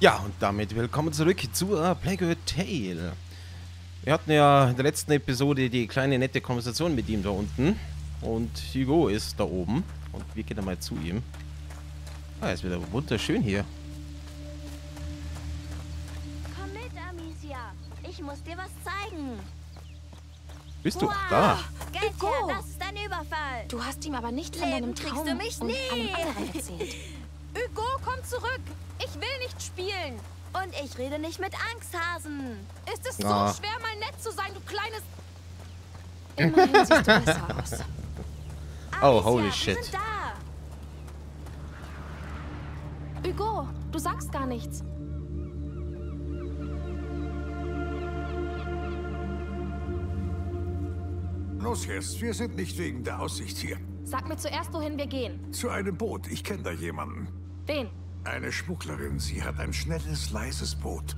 Ja, und damit willkommen zurück zu uh, Plague Tale. Wir hatten ja in der letzten Episode die kleine nette Konversation mit ihm da unten. Und Hugo ist da oben. Und wir gehen mal zu ihm. Ah, ist wieder wunderschön hier. Komm mit, Amicia. Ich muss dir was zeigen. Bist du Wow. da? Geld Hugo. das ist ein Überfall. Du hast ihm aber nicht von Leben deinem kriegst Traum du mich und nie. einem anderen erzählt. Hugo, komm zurück! Ich will nicht spielen! Und ich rede nicht mit Angsthasen. Ist es so schwer, mal nett zu sein, du kleines... Immerhin siehst du besser aus. Oh, holy shit. Sind da. Hugo, du sagst gar nichts. Los jetzt, wir sind nicht wegen der Aussicht hier. Sag mir zuerst, wohin wir gehen. Zu einem Boot, ich kenne da jemanden. Wen? Eine Schmugglerin, sie hat ein schnelles, leises Boot.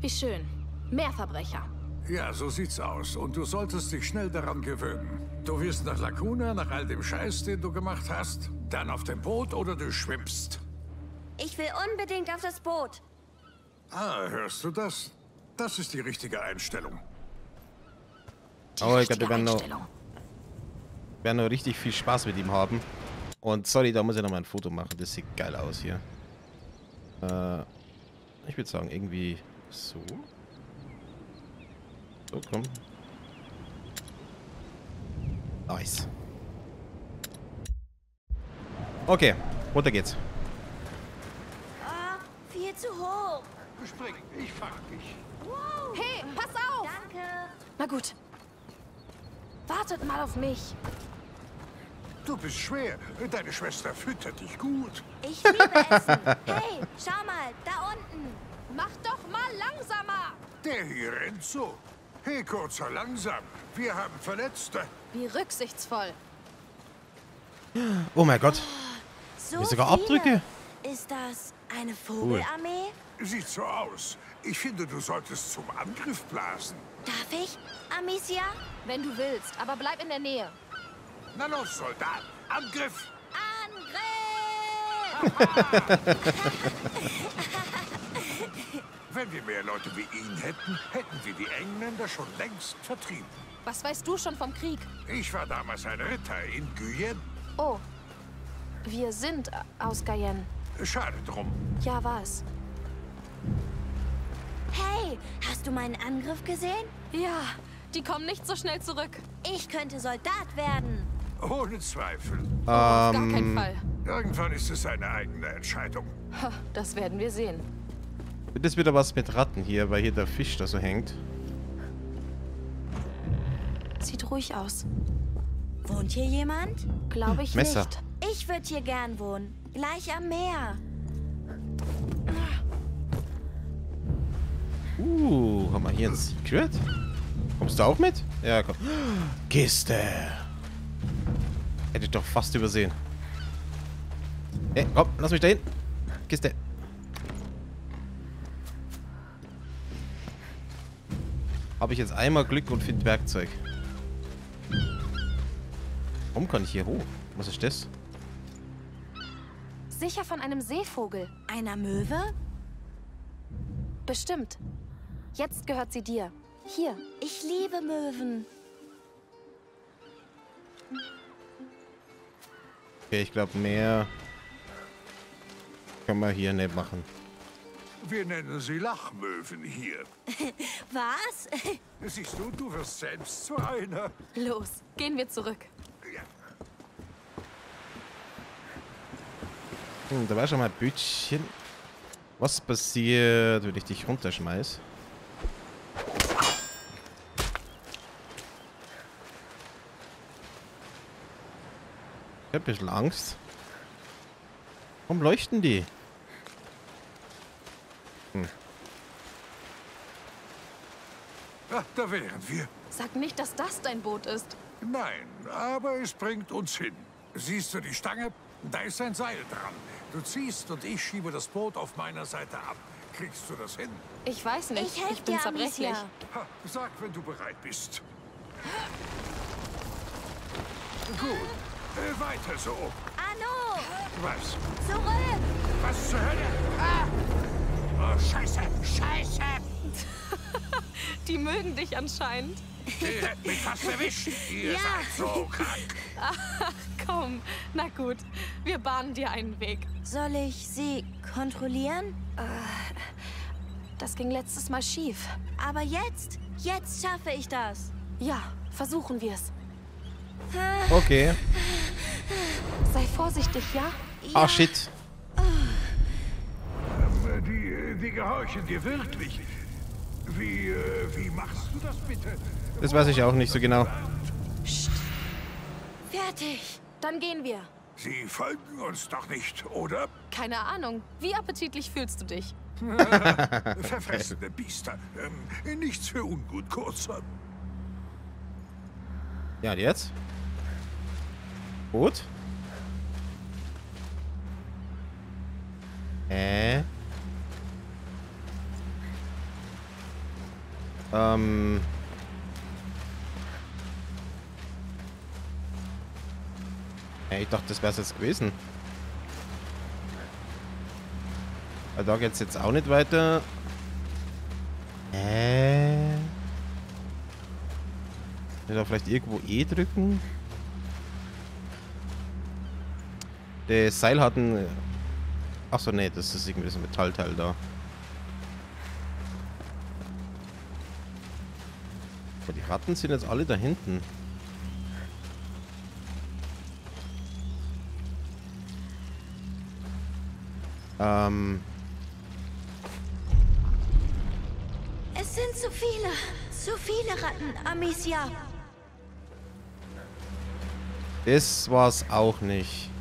Wie schön. Mehr Verbrecher. Ja, so sieht's aus. Und du solltest dich schnell daran gewöhnen. Du wirst nach Laguna, nach all dem Scheiß, den du gemacht hast, dann auf dem Boot oder du schwimmst. Ich will unbedingt auf das Boot. Ah, hörst du das? Das ist die richtige Einstellung. Die Oh, ich richtige glaub, wir werden noch- Einstellung. Wir werden noch richtig viel Spaß mit ihm haben. Und sorry, da muss ich noch mal ein Foto machen. Das sieht geil aus hier. Äh, ich würde sagen, irgendwie so. So, komm. Nice. Okay, runter geht's. Ah, viel zu hoch. Spring, ich fang dich. Wow. Hey, pass auf! Danke. Na gut. Wartet mal auf mich. Du bist schwer. Deine Schwester füttert dich gut. Ich liebe Essen. Hey, schau mal, da unten. Mach doch mal langsamer! Der hier rennt so. Hey, kurzer, langsam. Wir haben Verletzte. Wie rücksichtsvoll. Oh mein Gott. So Hier sogar. Abdrücke. Ist das eine Vogelarmee? Sieht so aus. Ich finde, du solltest zum Angriff blasen. Darf ich, Amicia? Wenn du willst, aber bleib in der Nähe. Na los, Soldat. Angriff! Angriff! Wenn wir mehr Leute wie ihn hätten, hätten wir die Engländer schon längst vertrieben. Was weißt du schon vom Krieg? Ich war damals ein Ritter in Guyenne. Oh. Wir sind aus Guyenne. Schade drum. Ja, war es. Hey, hast du meinen Angriff gesehen? Ja, die kommen nicht so schnell zurück. Ich könnte Soldat werden. Ohne Zweifel. Auf gar keinen Ähm, Fall. Irgendwann ist es eine eigene Entscheidung. Ha, Das werden wir sehen. wird das wieder was mit Ratten hier, weil hier der Fisch da so hängt. Sieht ruhig aus. Wohnt hier jemand? Glaube ich Messer. nicht. Ich würde hier gern wohnen. Gleich am Meer. Uh, haben wir hier ein Secret? Kommst du auch mit? Ja, komm. Kiste. Hätte ich doch fast übersehen. Ey, komm, lass mich da hin. Kiste. Habe ich jetzt einmal Glück und finde Werkzeug. Warum kann ich hier hoch? Was ist das? Sicher von einem Seevogel. Einer Möwe? Bestimmt. Jetzt gehört sie dir. Hier. Ich liebe Möwen. Okay, ich glaube mehr können wir hier nicht machen. Wir nennen sie Lachmöwen hier. Was? Siehst du, du wirst selbst zu einer. Los, gehen wir zurück. Ja. Hm, da war schon mal ein Bütchen. Was passiert, wenn ich dich runterschmeiß? Ich hab ein bisschen Angst. Warum leuchten die? Ah, da wären wir. Sag nicht, dass das dein Boot ist. Nein, aber es bringt uns hin. Siehst du die Stange? Da ist ein Seil dran. Du ziehst und ich schiebe das Boot auf meiner Seite ab. Kriegst du das hin? Ich weiß nicht. Ich helfe bin dir, zerbrechlich. Ha, sag, wenn du bereit bist. Gut. Äh, weiter so. Anno! Was? Zurück! Was zur Hölle? Ah! Oh, scheiße, scheiße! Die mögen dich anscheinend. Die hätten mich fast erwischt. Ihr Ja. seid so krank. Komm, na gut. Wir bahnen dir einen Weg. Soll ich sie kontrollieren? Das ging letztes Mal schief. Aber jetzt, jetzt schaffe ich das. Ja, versuchen wir es. Okay. Sei vorsichtig, ja? Ach, shit. Ähm, Die, die gehorchen dir wirklich. Wie, äh, wie machst du das bitte? Das weiß ich auch nicht so genau. Fertig. Dann gehen wir. Sie folgen uns doch nicht, oder? Keine Ahnung. Wie appetitlich fühlst du dich? Verfressene Biester. Ähm, nichts für ungut, kurzer. Ja, und jetzt? Gut. Äh. Ähm. Ich dachte, das wäre es jetzt gewesen. Aber da geht's jetzt auch nicht weiter. Äh. Da vielleicht irgendwo E drücken? Das Seil hat ein... Achso, nee, das ist irgendwie so ein Metallteil da. Aber die Ratten sind jetzt alle da hinten. Ähm... Es sind zu viele. Zu viele Ratten, Amicia. Das war's auch nicht.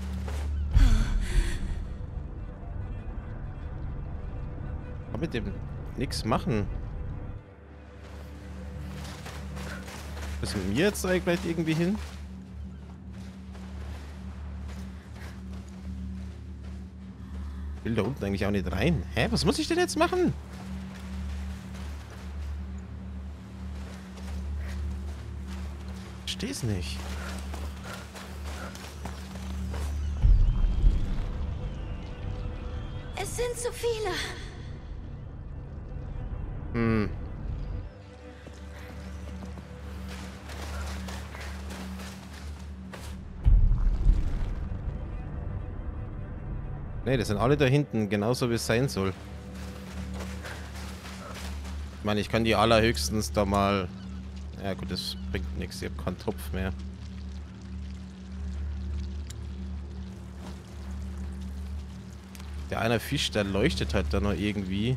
Mit dem nichts machen. Müssen wir jetzt eigentlich irgendwie hin? Ich will da unten eigentlich auch nicht rein. Hä? Was muss ich denn jetzt machen? Versteh's nicht. Es sind zu viele. Ne, das sind alle da hinten, genauso wie es sein soll. Ich meine, ich kann die allerhöchstens da mal... Ja gut, das bringt nichts, ich habe keinen Topf mehr. Der eine Fisch, der leuchtet halt da noch irgendwie.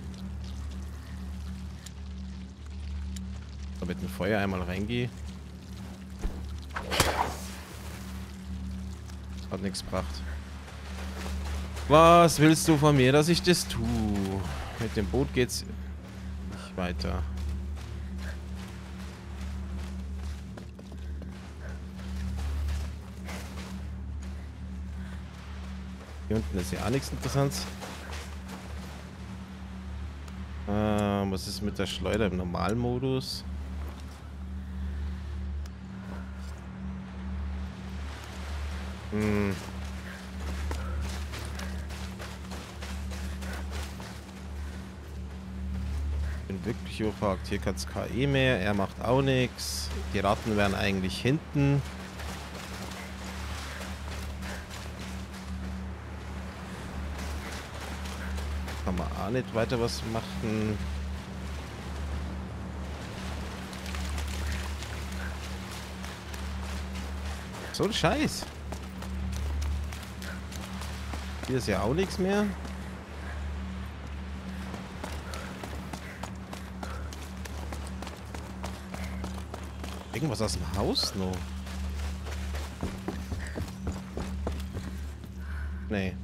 Da mit dem Feuer einmal reingehe. Hat nichts gebracht. Was willst du von mir, dass ich das tue? Mit dem Boot geht's nicht weiter. Hier unten ist ja auch nichts Interessantes. Ähm, was ist mit der Schleuder im Normalmodus? Hm. Wirklich überfragt. Hier kann es KE mehr. Er macht auch nichts. Die Ratten wären eigentlich hinten. Kann man auch nicht weiter was machen. So ein Scheiß. Hier ist ja auch nichts mehr. Irgendwas aus dem Haus noch. Nee.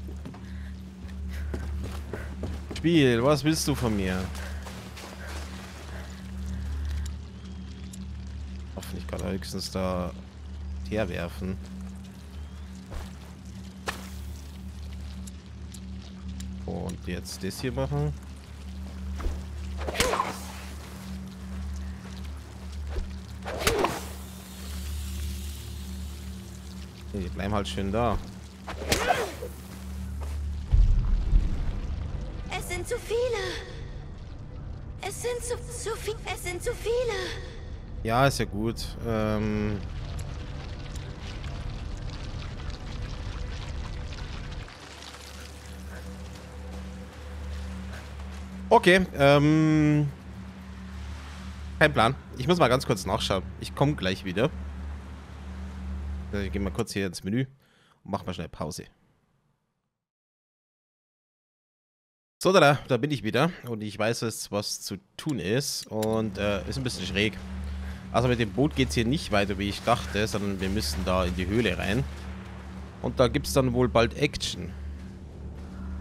Spiel, was willst du von mir? Hoffentlich kann er höchstens da herwerfen. Und jetzt das hier machen. Bleiben halt schön da. Es sind zu viele. Es sind zu, zu viel. Es sind zu viele. Ja, ist ja gut. Ähm... Okay, ähm... Kein Plan. Ich muss mal ganz kurz nachschauen. Ich komme gleich wieder. Also ich gehe mal kurz hier ins Menü und mach mal schnell Pause. So, da, da bin ich wieder und ich weiß jetzt, was zu tun ist und äh, ist ein bisschen schräg. Also mit dem Boot geht es hier nicht weiter, wie ich dachte, sondern wir müssen da in die Höhle rein. Und da gibt es dann wohl bald Action.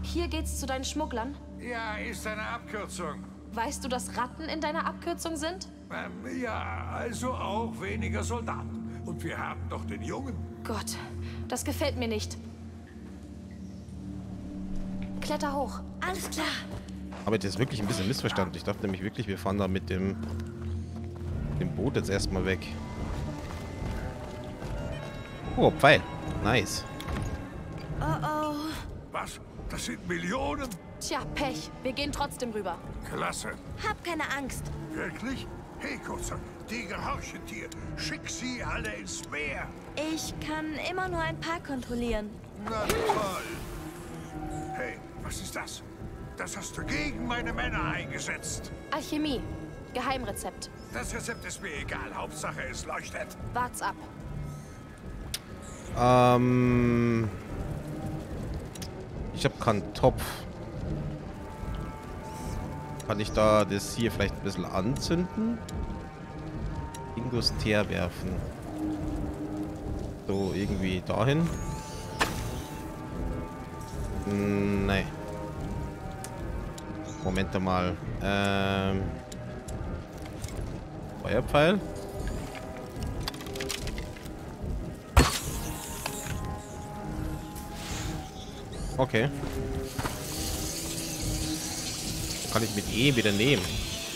Hier geht's zu deinen Schmugglern. Ja, ist eine Abkürzung. Weißt du, dass Ratten in deiner Abkürzung sind? Ähm, ja, also auch weniger Soldaten. Und wir haben doch den Jungen. Gott, das gefällt mir nicht. Kletter hoch. Alles klar. Aber das ist wirklich ein bisschen missverstanden. Ich dachte nämlich wirklich, wir fahren da mit dem, dem Boot jetzt erstmal weg. Oh, Pfeil. Nice. Oh oh. Was? Das sind Millionen? Tja, Pech. Wir gehen trotzdem rüber. Klasse. Hab keine Angst. Wirklich? Hey, Kurzer, die gehorchen dir. Schick sie alle ins Meer. Ich kann immer nur ein paar kontrollieren. Na toll. Hey, was ist das? Das hast du gegen meine Männer eingesetzt. Alchemie. Geheimrezept. Das Rezept ist mir egal. Hauptsache, es leuchtet. Wart's ab. Ähm... Ich habe keinen Topf. Kann ich da das hier vielleicht ein bisschen anzünden? Teer werfen. So, irgendwie dahin. Nee. Moment mal. Ähm. Feuerpfeil. Okay. Kann ich mit E wieder nehmen.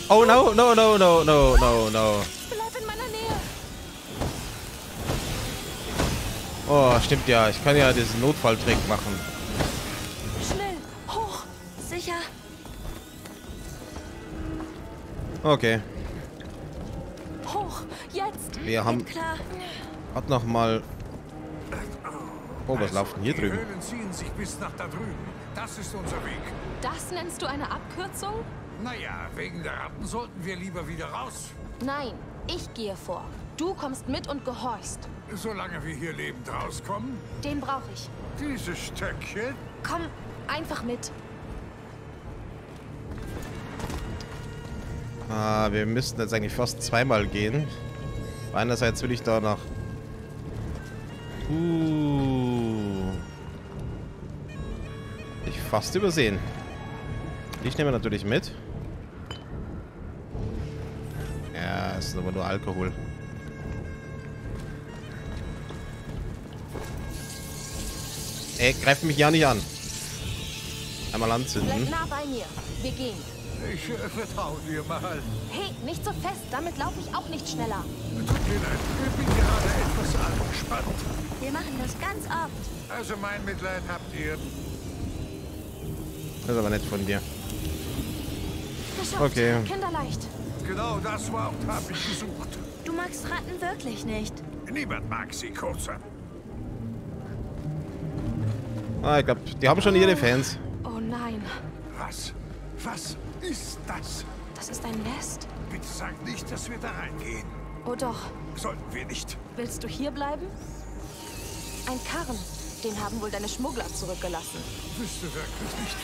Oh no, no, no, no, no, no, no. Bleib in meiner Nähe. Oh, stimmt ja. Ich kann ja diesen Notfalltrick machen. Schnell. Hoch. Sicher. Okay. Hoch. Jetzt. Wir haben Klar. hat noch mal. Oh, was läuft denn hier die drüben? Höhlen ziehen sich bis nach da drüben. Das ist unser Weg. Das nennst du eine Abkürzung? Naja, wegen der Ratten sollten wir lieber wieder raus. Nein. Ich gehe vor. Du kommst mit und gehorchst. Solange wir hier lebend rauskommen. Den brauche ich. Dieses Stöckchen. Komm einfach mit. Ah, wir müssten jetzt eigentlich fast zweimal gehen. Einerseits will ich da nach. Uh. Ich fast übersehen. Ich nehme natürlich mit. Ja, es ist aber nur Alkohol. Ey, greift mich ja nicht an. Einmal Bleib anzünden. nah bei mir. Wir gehen. Ich äh, vertraue dir mal. Hey, nicht so fest. Damit laufe ich auch nicht schneller. Tut mir leid, ich bin gerade etwas angespannt. Wir machen das ganz oft. Also mein Mitleid habt ihr. Das ist aber nett von dir. Geschafft. Okay. Kinderleicht. Genau das Wort habe ich gesucht. Du magst Ratten wirklich nicht. Niemand mag sie, Kurzer. Ah, ich glaube, die haben schon ihre Fans. Oh nein. Was? Was ist das? Das ist ein Nest? Bitte sag nicht, dass wir da reingehen. Oh doch. Sollten wir nicht. Willst du hier bleiben? Ein Karren. Den haben wohl deine Schmuggler zurückgelassen. Wüsste wirklich nicht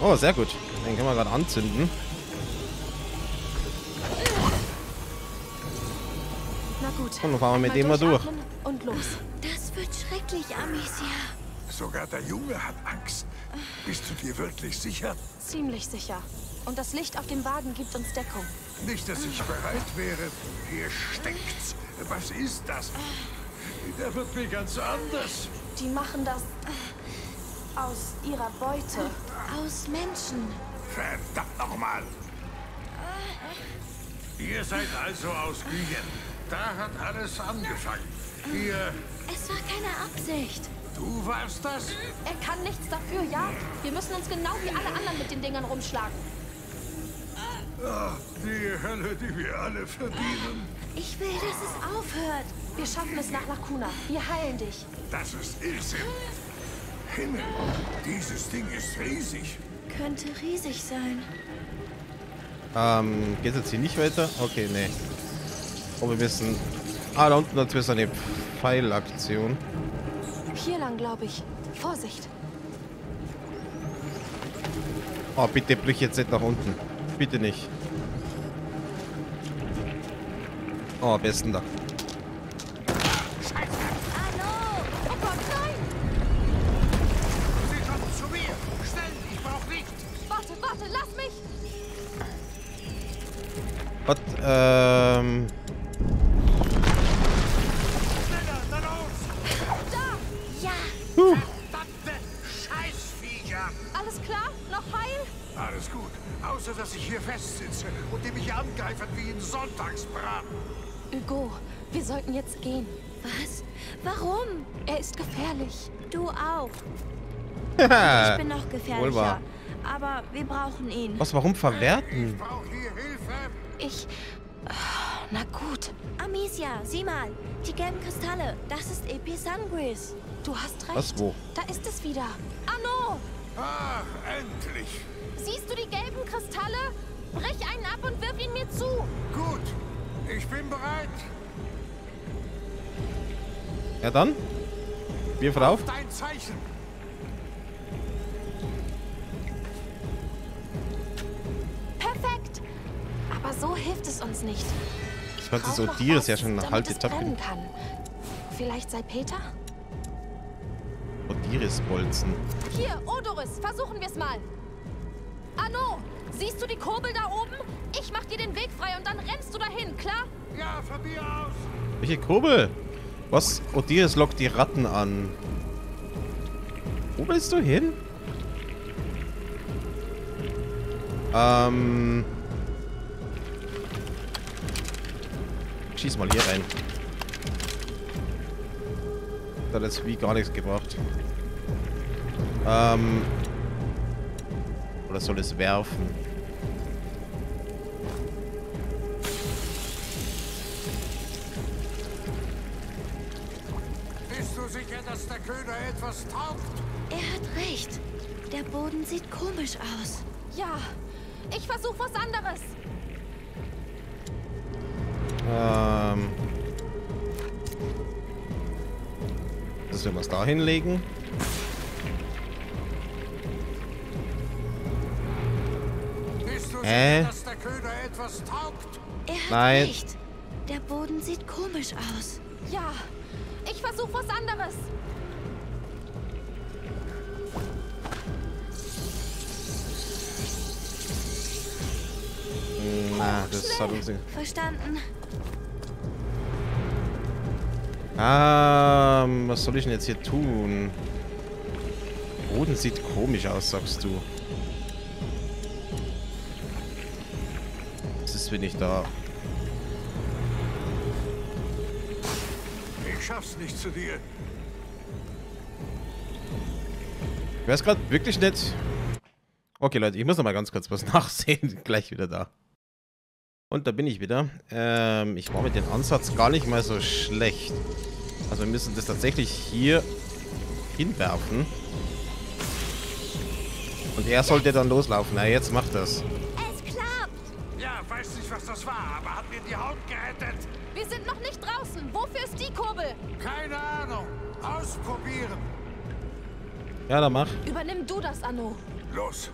warum. Oh, sehr gut. Den können wir gerade anzünden. Und dann fahren wir mit dem mal durch. Und los. Das wird schrecklich, Amicia. Sogar der Junge hat Angst. Bist du dir wirklich sicher? Ziemlich sicher. Und das Licht auf dem Wagen gibt uns Deckung. Nicht, dass ich bereit wäre. Hier steckt's. Was ist das? Der wird mir ganz anders. Die machen das aus ihrer Beute. Aus Menschen. Verdammt nochmal. Ihr seid also aus Guyenne. Da hat alles angefangen. Hier, Es war keine Absicht. du warst das? Er kann nichts dafür, ja? Wir müssen uns genau wie alle anderen mit den Dingern rumschlagen. Ach, die Hölle, die wir alle verdienen. Ich will, dass es aufhört. Wir schaffen es nach Lacuna. Wir heilen dich. Das ist Irrsinn. Himmel, dieses Ding ist riesig. Könnte riesig sein. Ähm, geht jetzt hier nicht weiter? Okay, nee. Oh, wir müssen... Ah, da unten hat so eine Pfeilaktion. Hier lang, glaube ich. Vorsicht. Oh, bitte brich jetzt nicht nach unten. Bitte nicht. Oh, besten. Hallo! Oh Gott, nein! Sie kommen zu mir. Schnell, ich brauche Licht. Warte, warte, lass mich! Was? Ähm... jetzt gehen. Was? Warum? Er ist gefährlich. Du auch. Ich bin noch gefährlicher. Aber wir brauchen ihn. Was, warum Ich verwerten? brauche hier Hilfe. Ich... Ah, Na gut. Amicia, sieh mal. Die gelben Kristalle. Das ist Epi Sangris. Du hast recht. Was, wo? Da ist es wieder. Anno! Ach, endlich. Siehst du die gelben Kristalle? Brech einen ab und wirf ihn mir zu. Gut. Ich bin bereit. Ja dann? Wirf rauf. Dein Zeichen. Perfekt. Aber so hilft es uns nicht. Ich du brauch so Tiere was, ja schon eine damit halbe es Etappe-. Vielleicht sei Peter? Odiris-Bolzen. Hier, Odoris, versuchen wir's mal. Anno, siehst du die Kurbel da oben? Ich mach dir den Weg frei und dann rennst du dahin, klar? Ja, von mir aus. Welche Kurbel? Was? Odiris lockt die Ratten an. Wo willst du hin? Ähm... Schieß mal hier rein. Da hat jetzt wie gar nichts gebracht. Ähm... Oder soll es werfen? Etwas taugt? Er hat recht. Der Boden sieht komisch aus. Ja, ich versuch was anderes. Ähm. Das werden wir es da hinlegen. Bist du Hä? sicher, dass der Köder etwas taugt? Er hat Nein. recht. Der Boden sieht komisch aus. Ja, ich versuch was anderes. Na, das hat uns. Verstanden. Ähm, was soll ich denn jetzt hier tun? Boden sieht komisch aus, sagst du. Was ist, wenn ich da. Ich schaff's nicht zu dir. Wäre es gerade wirklich nett. Okay, Leute, ich muss noch mal ganz kurz was nachsehen. Gleich wieder da. Und da bin ich wieder. Ähm, ich war mit dem Ansatz gar nicht mal so schlecht. Also wir müssen das tatsächlich hier hinwerfen. Und er sollte dann loslaufen. Na, jetzt macht das. Es klappt. Ja, weiß nicht, was das war, aber hat mir die Haut gerettet. Wir sind noch nicht draußen. Wofür ist die Kurbel? Keine Ahnung. Ausprobieren. Ja, dann mach. Übernimm du das, Anno. Los.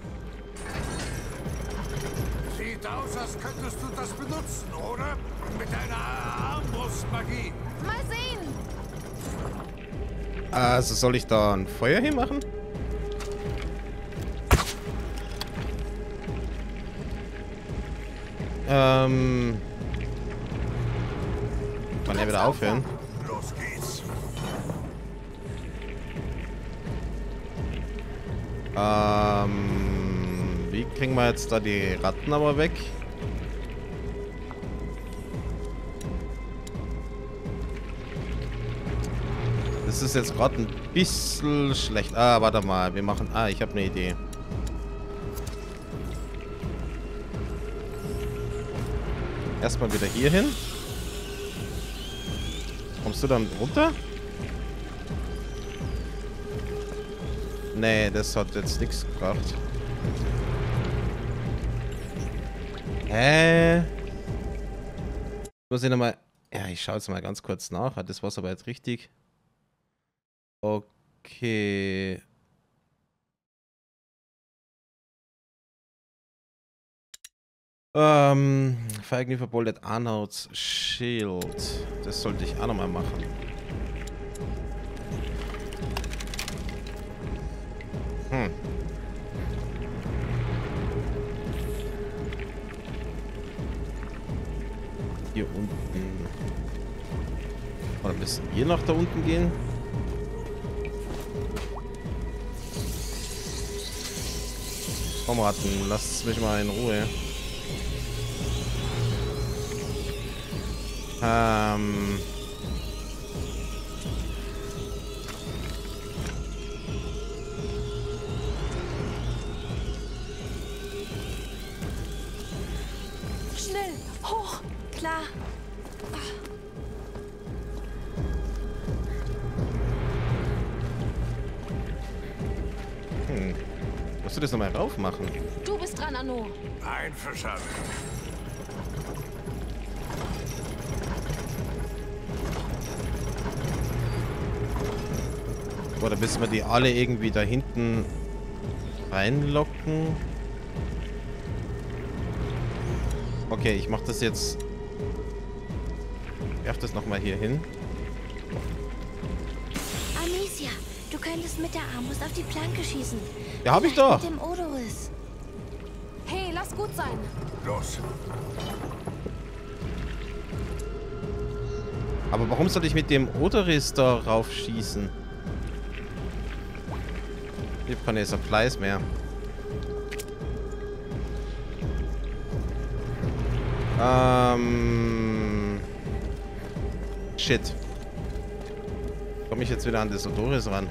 Sieht aus, als könntest du das benutzen, oder? Mit deiner Armbrustmagie. Mal sehen. Also soll ich da ein Feuer hinmachen? Ähm. Kann er wieder aufhören? Los geht's. Ähm. Kriegen wir jetzt da die Ratten aber weg? Das ist jetzt gerade ein bisschen schlecht. Ah, warte mal. Wir machen... Ah, ich habe eine Idee. Erstmal wieder hier hin. Kommst du dann runter? Nee, das hat jetzt nichts gebracht. Hä? Muss ich nochmal... Ja, ich schaue jetzt mal ganz kurz nach. Hat das was aber jetzt richtig? Okay. Ähm, Feigen verboldet Arnolds Shield. Das sollte ich auch nochmal machen. Müssen wir nach da unten gehen? Komm, Ratten, lasst mich mal in Ruhe. Ähm. Schnell, hoch. Klar. Musst du das nochmal rauf machen? Du bist dran, Anno. Einverstanden. Oder müssen wir die alle irgendwie da hinten reinlocken? Okay, ich mach das jetzt. Werf das nochmal hier hin. Amicia, du könntest mit der Armbrust auf die Planke schießen. Ja, hab ich doch. Mit dem Odoris. Hey, lass gut sein. Los. Aber warum soll ich mit dem Odoris da raufschießen? Ich hab keine Supplies mehr. Ähm. Shit. Komme ich jetzt wieder an das Odoris ran?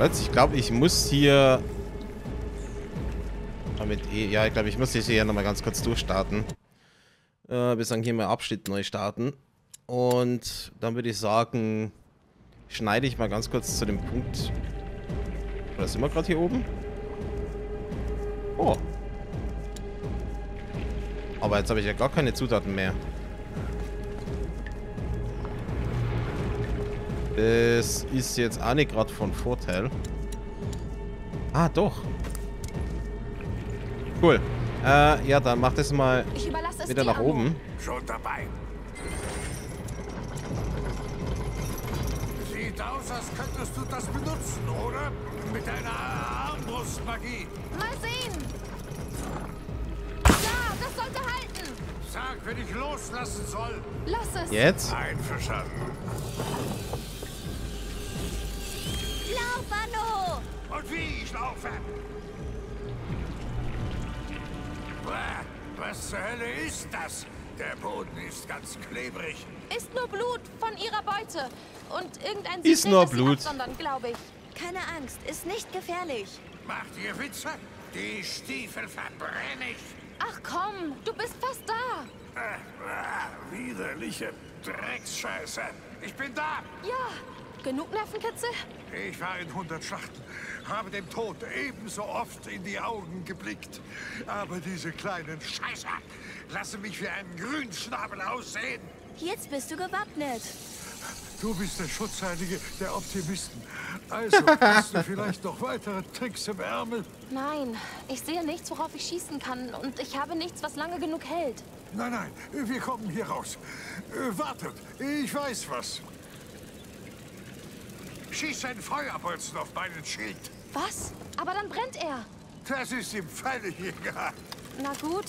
Leute, ich glaube, ich muss hier... Damit eh... Ja, ich glaube, ich muss hier nochmal ganz kurz durchstarten. Äh, bis dann hier mal Abschnitt neu starten. Und dann würde ich sagen, schneide ich mal ganz kurz zu dem Punkt. Oder sind wir gerade hier oben? Oh. Aber jetzt habe ich ja gar keine Zutaten mehr. Das ist jetzt auch nicht gerade von Vorteil. Ah, doch. Cool. Äh, ja, dann mach das mal Ich überlasse es wieder nach oben. Schon dabei. Sieht aus, als könntest du das benutzen, oder? Mit deiner Armbrustmagie. Mal sehen. Ja, das sollte halten. Sag, wenn ich loslassen soll. Lass es. Jetzt? Einverstanden. Und wie ich laufe. Bäh, Was zur Hölle ist das? Der Boden ist ganz klebrig. Ist nur Blut von ihrer Beute. Und irgendein Ist nur Blut. absondern, glaube ich. Keine Angst, ist nicht gefährlich. Macht ihr Witze? Die Stiefel verbrenne ich. Ach komm, du bist fast da. Äh, äh, widerliche Drecksscheiße. Ich bin da. Ja, genug Nervenkitzel? Ich war in 100 Schlachten, habe dem Tod ebenso oft in die Augen geblickt. Aber diese kleinen Scheißer lassen mich wie einen Grünschnabel aussehen. Jetzt bist du gewappnet. Du bist der Schutzheilige der Optimisten. Also, hast du vielleicht noch weitere Tricks im Ärmel? Nein, ich sehe nichts, worauf ich schießen kann. Und ich habe nichts, was lange genug hält. Nein, nein, wir kommen hier raus. Äh, wartet, ich weiß was. Schieß ein Feuerbolzen auf meinen Schild. Was? Aber dann brennt er. Das ist ihm völlig egal. Na gut,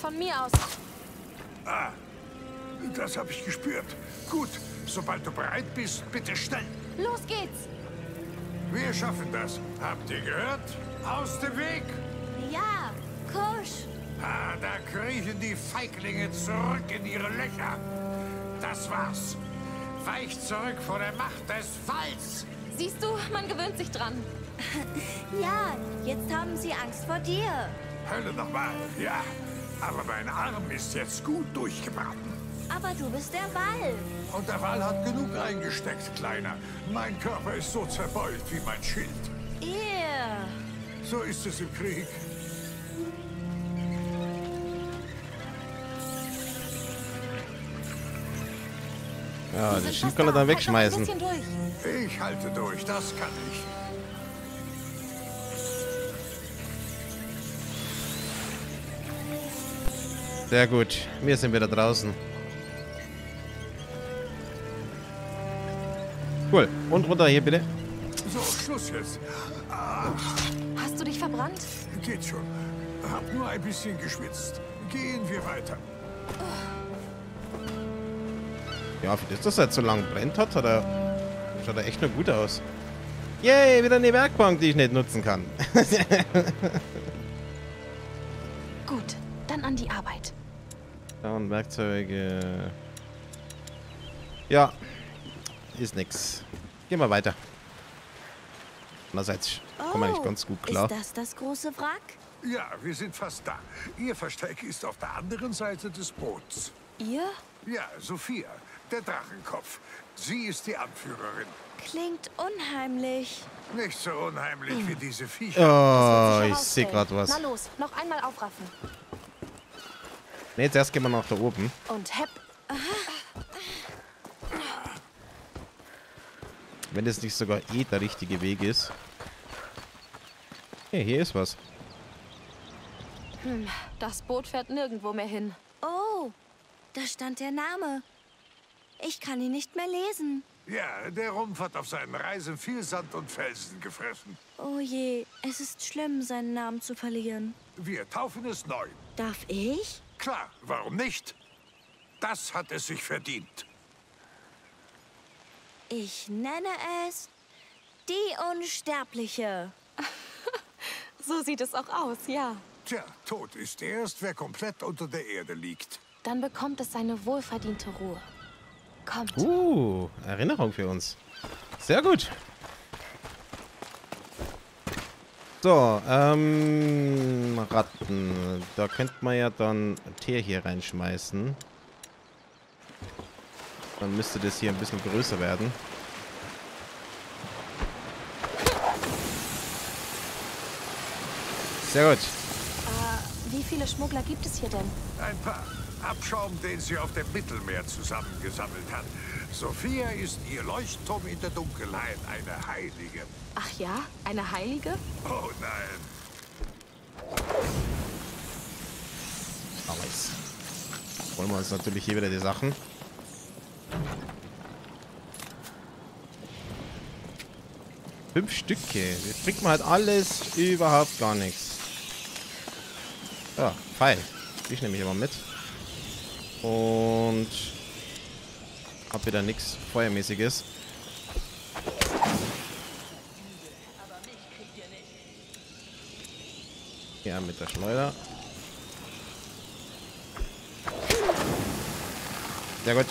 von mir aus. Das habe ich gespürt. Gut, sobald du bereit bist, bitte schnell. Los geht's. Wir schaffen das. Habt ihr gehört? Aus dem Weg! Ja, Kusch. Ah, da kriechen die Feiglinge zurück in ihre Löcher. Das war's. Weicht zurück vor der Macht des Falls. Siehst du, man gewöhnt sich dran. Ja, jetzt haben sie Angst vor dir. Hölle nochmal, ja. Aber mein Arm ist jetzt gut durchgebraten. Aber du bist der Wall. Und der Wal hat genug eingesteckt, Kleiner. Mein Körper ist so zerbeult wie mein Schild. Ihr. So ist es im Krieg. Ja, sind Schild kann er da. dann Halt wegschmeißen. durch. Ich halte durch, das kann ich. Sehr gut. Wir sind wieder draußen. Cool. Und runter hier bitte. So, Schluss jetzt. Hast du dich verbrannt? Geht schon. Hab nur ein bisschen geschwitzt. Gehen wir weiter. Ja, für das, dass er jetzt so lang brennt hat, hat er, schaut er echt noch gut aus. Yay, wieder eine Werkbank, die ich nicht nutzen kann. Gut, dann an die Arbeit. Dann Werkzeuge. Ja, ist nix. Gehen wir weiter. Andererseits kommen wir nicht ganz gut klar. Oh, Ist das das große Wrack? Ja, wir sind fast da. Ihr Versteck ist auf der anderen Seite des Boots. Ihr? Ja, Sophia, der Drachenkopf. Sie ist die Anführerin. Klingt unheimlich. Nicht so unheimlich wie diese Viecher. Oh, ich sehe gerade was. Na los, noch einmal aufraffen. Ne, jetzt erst gehen wir nach da oben. Und hepp. Wenn das nicht sogar eh der richtige Weg ist. Hey, hier ist was. Das Boot fährt nirgendwo mehr hin. Oh, da stand der Name. Ich kann ihn nicht mehr lesen. Ja, der Rumpf hat auf seinen Reisen viel Sand und Felsen gefressen. Oh je, es ist schlimm, seinen Namen zu verlieren. Wir taufen es neu. Darf ich? Klar, warum nicht? Das hat es sich verdient. Ich nenne es die Unsterbliche. So sieht es auch aus, ja. Tja, tot ist erst, wer komplett unter der Erde liegt. Dann bekommt es seine wohlverdiente Ruhe. Kommt. Uh, Erinnerung für uns. Sehr gut. So, ähm, Ratten. Da könnte man ja dann Teer hier reinschmeißen. Dann müsste das hier ein bisschen größer werden. Sehr gut. Wie viele Schmuggler gibt es hier denn? Ein paar. Abschaum, den sie auf dem Mittelmeer zusammengesammelt hat. Sophia ist ihr Leuchtturm in der Dunkelheit, eine Heilige. Ach ja, eine Heilige? Oh nein. Aber jetzt holen wir uns natürlich hier wieder die Sachen. Fünf Stücke. Das kriegt man halt alles, überhaupt gar nichts. Ja, Pfeil. Ich nehme ich aber mit. Und hab wieder nichts Feuermäßiges. Ja, mit der Schleuder. Sehr gut.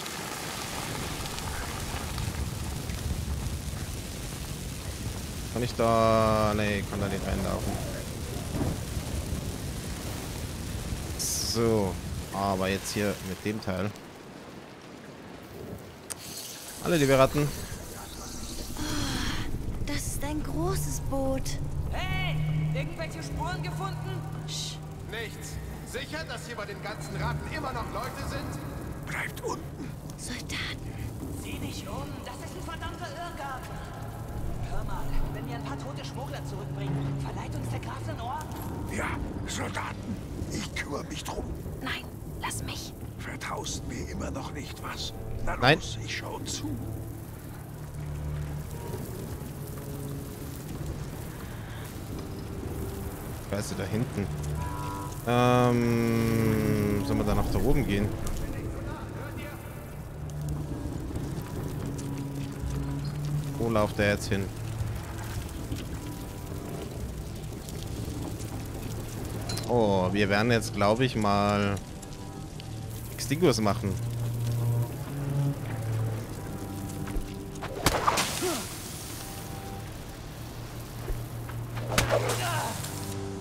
Kann ich da... Nee, kann da nicht reinlaufen. So. Aber jetzt hier mit dem Teil. Alle liebe Ratten. Das ist ein großes Boot. Hey, irgendwelche Spuren gefunden? Nichts. Sicher, dass hier bei den ganzen Ratten immer noch Leute sind? Bleibt unten. Soldaten. Sieh dich um, das ist ein verdammter Irrgarten. Hör mal, wenn wir ein paar tote Schmuggler zurückbringen, verleiht uns der Graf ein Orden. Ja, Soldaten. Ich kümmere mich drum. Nein, lass mich. Vertraust mir immer noch nicht was. Na los, Nein. ich schau zu. Weißt du, da hinten. Ähm, sollen wir da nach da oben gehen? Wo lauft der jetzt hin? Oh, wir werden jetzt, glaube ich, mal Extinguus machen.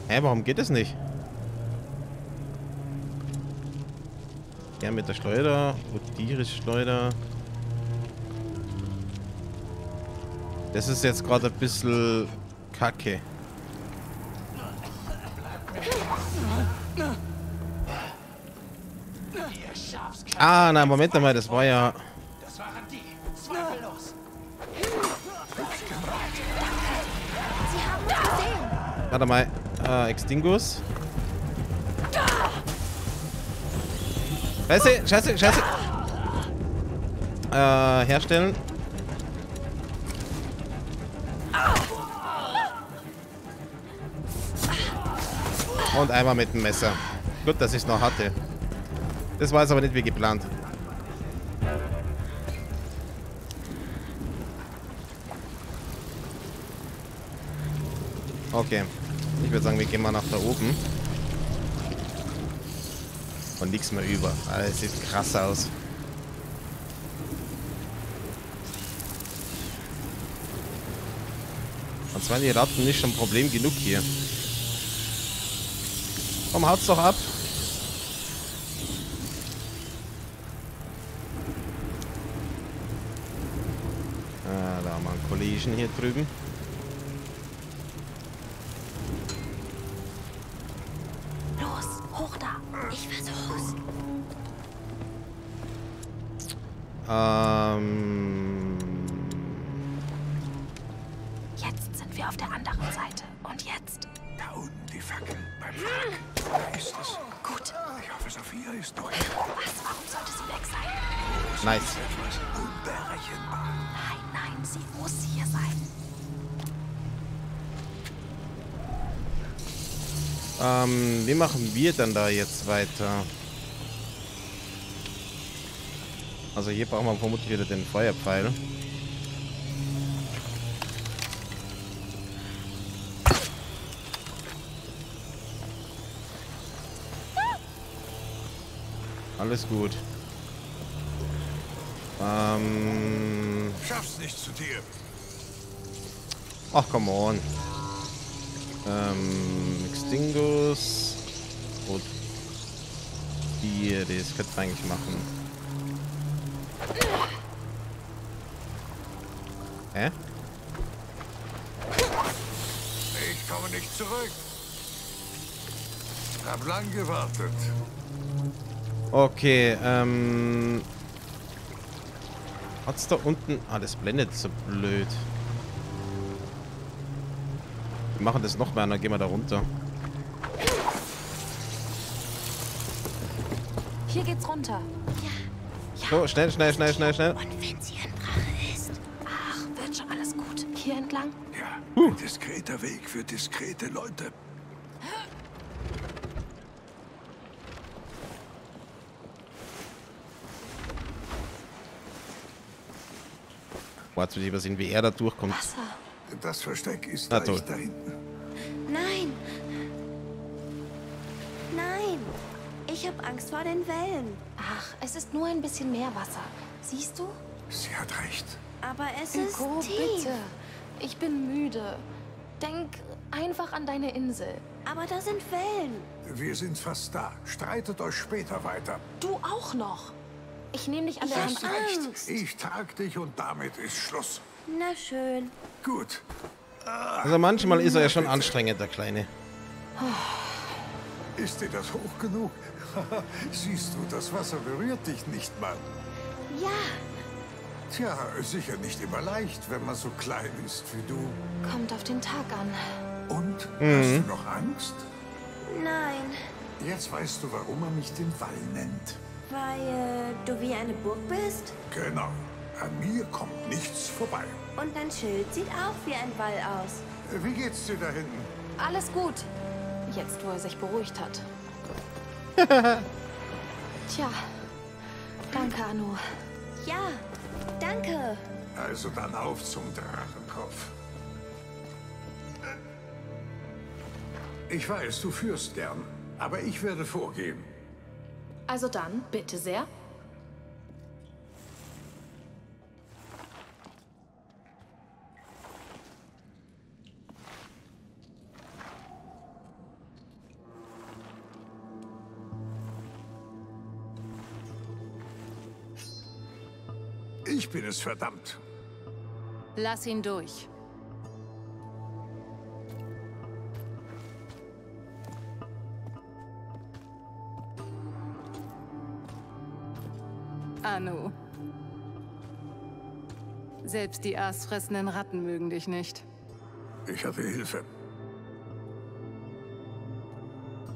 Hä, warum geht das nicht? Ja, mit der Schleuder. Odiris Schleuder. Das ist jetzt gerade ein bisschen kacke. Ah, nein, Moment mal, das war ja... Warte mal. Äh, Extingus. Scheiße, scheiße, scheiße. Äh, herstellen. Und einmal mit dem Messer. Gut, dass ich es noch hatte. Das war jetzt aber nicht wie geplant. Okay. Ich würde sagen, wir gehen mal nach da oben. Und nichts mehr über. Alles sieht krass aus. Und zwar die Ratten nicht schon Problem genug hier. Komm, haut's doch ab. Kollegen hier drüben. Wir dann da jetzt weiter? Also hier brauchen wir vermutlich wieder den Feuerpfeil. Alles gut. Ähm. Schaff's nicht zu dir. Ach, come on. Ähm, Extingus. Und hier, das könnte man eigentlich machen. Hä? Ich komme nicht zurück. Hab lang gewartet. Okay, ähm. Hat's da unten. Ah, das blendet so blöd. Wir machen das noch mehr, dann gehen wir da runter. Hier geht's runter. So, schnell, schnell, schnell, schnell, schnell. Und wenn sie ein Drache ist? Ach, wird schon alles gut. Hier entlang? Ja, ein diskreter Weg für diskrete Leute. Warte, mal sehen, wie er da durchkommt. Wasser. Das Versteck ist da hinten. Nein. Nein. Ich habe Angst vor den Wellen. Ach, es ist nur ein bisschen mehr Wasser. Siehst du? Sie hat recht. Aber es ist tief. bitte. Ich bin müde. Denk einfach an deine Insel. Aber da sind Wellen. Wir sind fast da. Streitet euch später weiter. Du auch noch. Ich nehme dich an der Hand. Angst. Ich trag dich und damit ist Schluss. Na schön. Gut. Also manchmal ist er ja schon anstrengend, der Kleine. Ist dir das hoch genug? Siehst du, das Wasser berührt dich nicht mal. Ja, Tja, sicher nicht immer leicht, wenn man so klein ist wie du. Kommt auf den Tag an. Und? Hast du noch Angst? nein. Jetzt weißt du, warum er mich den Wall nennt. Weil du wie eine Burg bist? Genau. An mir kommt nichts vorbei. Und dein Schild sieht auch wie ein Wall aus. Wie geht's dir da hinten? Alles gut. Jetzt, wo er sich beruhigt hat. Tja. Danke, Anu. Ja, danke. Also dann auf zum Drachenkopf. Ich weiß, du führst gern. Aber ich werde vorgehen. Also dann, bitte sehr. Bin es verdammt. Lass ihn durch. Anu. Selbst die aasfressenden Ratten mögen dich nicht. Ich hatte Hilfe.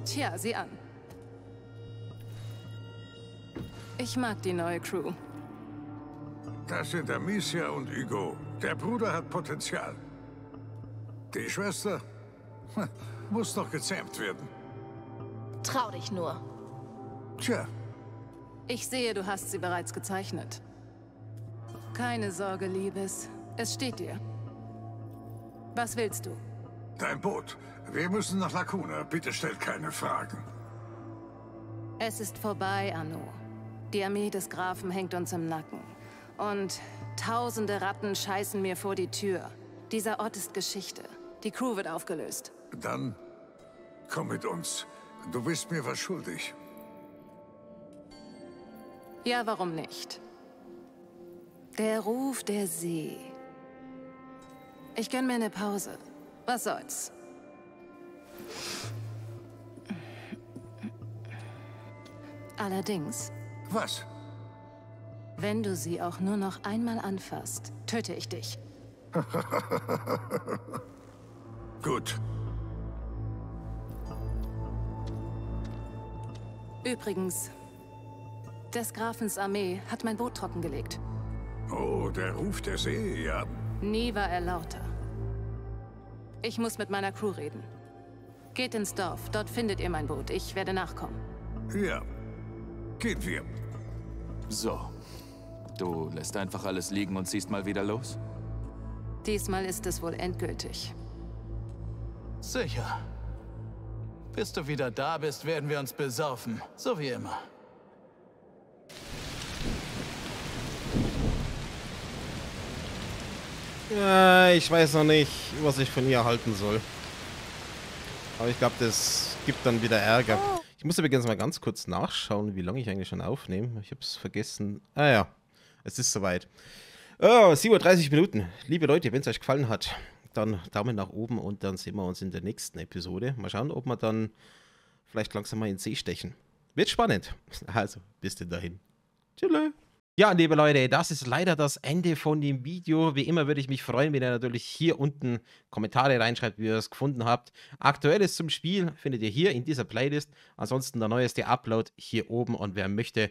Tja, sieh an. Ich mag die neue Crew. Das sind Amicia und Hugo. Der Bruder hat Potenzial. Die Schwester hm, muss noch gezähmt werden. Trau dich nur. Tja, Ich sehe, du hast sie bereits gezeichnet. Keine Sorge, Liebes. Es steht dir. Was willst du? dein Boot. Wir müssen nach Lacuna. Bitte stellt keine Fragen. Es ist vorbei, Anu. Die Armee des Grafen hängt uns im Nacken. Und tausende Ratten scheißen mir vor die Tür. Dieser Ort ist Geschichte. Die Crew wird aufgelöst. Dann komm mit uns. Du bist mir was schuldig. Ja, warum nicht? Der Ruf der See. Ich gönn mir eine Pause. Was soll's? Allerdings, Was? Wenn du sie auch nur noch einmal anfasst, töte ich dich. Gut. Übrigens, des Grafens Armee hat mein Boot trockengelegt. Oh, der Ruf der See, ja. Nie war er lauter. Ich muss mit meiner Crew reden. Geht ins Dorf, dort findet ihr mein Boot. Ich werde nachkommen. Ja. Gehen wir. So. Du lässt einfach alles liegen und ziehst mal wieder los? Diesmal ist es wohl endgültig. Sicher. Bis du wieder da bist, werden wir uns besaufen. So wie immer. Ja, ich weiß noch nicht, was ich von ihr halten soll. Aber ich glaube, das gibt dann wieder Ärger. Ich muss übrigens mal ganz kurz nachschauen, wie lange ich eigentlich schon aufnehme. Ich habe es vergessen. Ah ja, es ist soweit. Oh, 7.30 Uhr Minuten. Liebe Leute, wenn es euch gefallen hat, dann Daumen nach oben und dann sehen wir uns in der nächsten Episode. Mal schauen, ob wir dann vielleicht langsam mal in den See stechen. Wird spannend. Also, bis denn dahin. Tschüss. Ja, liebe Leute, das ist leider das Ende von dem Video. Wie immer würde ich mich freuen, wenn ihr natürlich hier unten Kommentare reinschreibt, wie ihr es gefunden habt. Aktuelles zum Spiel findet ihr hier in dieser Playlist. Ansonsten der neueste Upload hier oben und wer möchte,